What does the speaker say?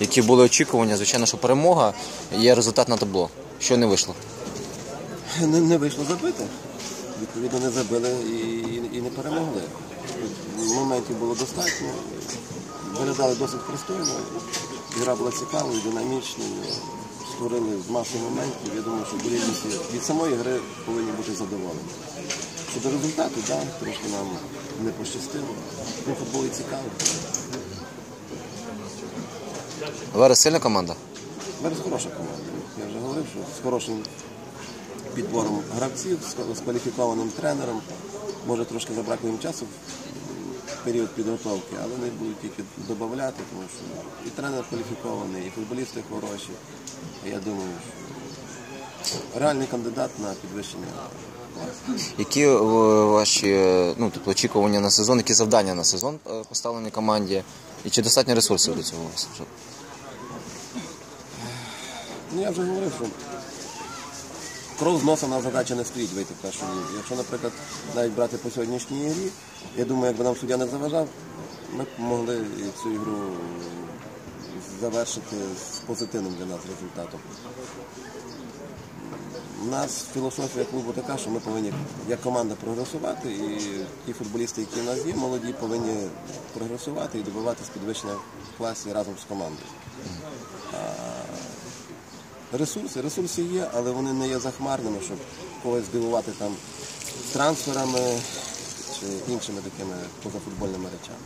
які були очікування. Звичайно, що перемога є результат на табло. Що не вийшло. Не, не вийшло забити. Відповідно, не забили і, і, не перемогли. Моментів було достатньо. Виглядали досить пристойно. Гра була цікавою, динамічною. Створили масу моментів. Я думаю, що болівці від самої гри повинні бути задоволені. Щодо результату, так, да, трошки нам не пощастило. Ну, футбол і цікавий. Верес сильна команда. Берез хороша команда. Я вже говорив, що з хорошим підбором гравців, з- кваліфікованим тренером. Може трошки забракує їм часу в період підготовки, але вони будуть тільки додати, тому що і тренер кваліфікований, і футболісти хороші. Я думаю, що реальний кандидат на підвищення класу. Які ваші ну, тобто, очікування на сезон, які завдання на сезон е, поставлені команді? І чи достатньо ресурсів до цього? Ну я вже говорив, що кров з носа на задача не стоїть вийти в першу лігу. Якщо, наприклад, навіть брати по сьогоднішній грі, я думаю, якби нам суддя не заважав, ми б могли цю ігру завершити з позитивним для нас результатом. У нас філософія клубу така, що ми повинні як команда прогресувати, і ті футболісти, які в нас є, молоді, повинні прогресувати і добиватись підвищення в класі разом з командою. Ресурси, ресурси є, але вони не є захмарними, щоб когось здивувати там трансферами чи іншими такими позафутбольними речами.